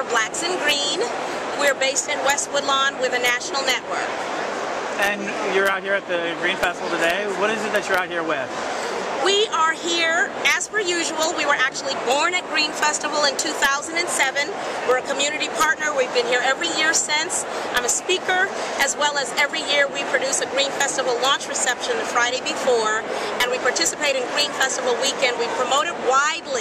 for Blacks in Green. We're based in West Woodlawn with a national network. And you're out here at the Green Festival today. What is it that you're out here with? We are here, as per usual. We were actually born at Green Festival in 2007. We're a community partner. We've been here every year since. I'm a speaker, as well as every year we produce a Green Festival launch reception the Friday before, and we participate in Green Festival weekend. We promote it widely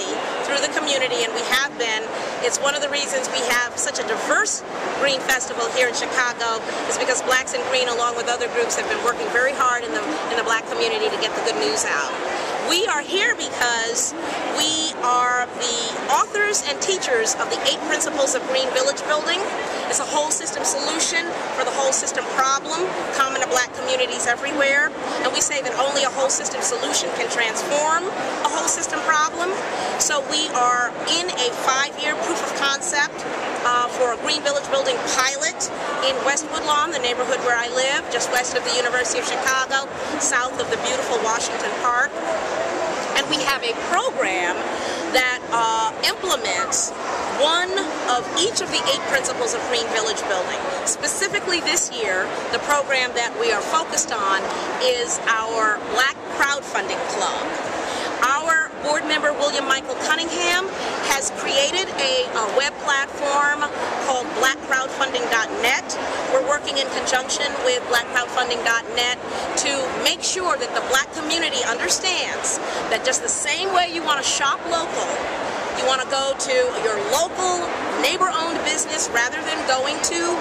the community, and we have been. It's one of the reasons we have such a diverse Green Festival here in Chicago, is because Blacks in Green, along with other groups, have been working very hard in the, in the black community to get the good news out. We are here because we are the authors and teachers of the eight principles of Green Village Building. It's a whole system solution for the whole system problem common to black communities everywhere. And we say that only a whole system solution can transform a whole system problem. So we are in a five-year proof of concept uh, for a Green Village Building pilot in West Woodlawn, the neighborhood where I live, just west of the University of Chicago, south of the beautiful Washington Park and we have a program that uh, implements one of each of the eight principles of Green Village Building. Specifically this year, the program that we are focused on is our Black Crowdfunding Club. Our board member, William Michael Cunningham, has created a, a web platform called blackcrowdfunding.net. We're working in conjunction with blackcrowdfunding.net to make sure that the black community understands that just the same way you want to shop local, you want to go to your local neighbor-owned business rather than going to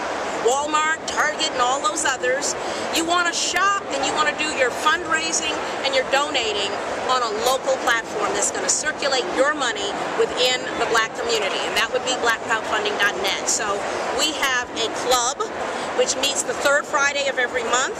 Walmart, Target, and all those others. You want to shop and you want to do your fundraising and your donating on a local platform that's going to circulate your money within the black community, and that would be blackcrowdfunding.net. So we have a club which meets the third Friday of every month.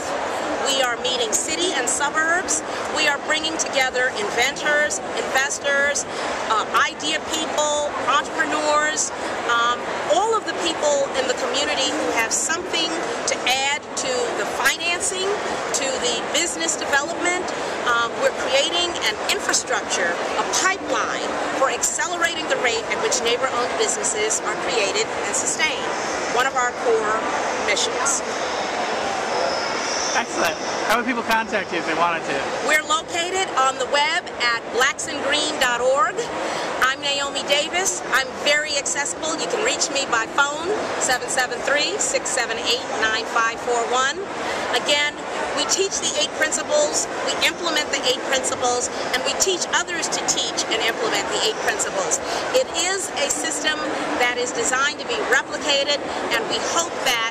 We are meeting city and suburbs. We are bringing together inventors, investors, uh, idea people, entrepreneurs, um, all of the people in the community who have something to add to the financing, to the business development. Um, we're creating an infrastructure, a pipeline for accelerating the rate at which neighbor-owned businesses are created and sustained. One of our core missions. Excellent. How would people contact you if they wanted to? We're located on the web at blacksingreen.org. I'm Naomi Davis. I'm very accessible. You can reach me by phone, 773-678-9541. Again, we teach the eight principles, we implement the eight principles, and we teach others to teach and implement the eight principles. It is a system that is designed to be replicated, and we hope that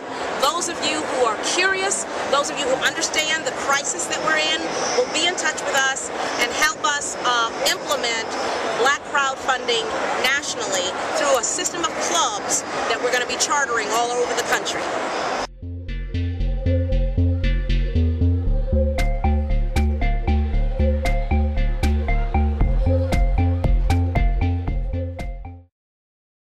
those of you who are curious, those of you who understand the crisis that we're in, will be in touch with us and help us uh, implement black crowdfunding nationally through a system of clubs that we're going to be chartering all over the country.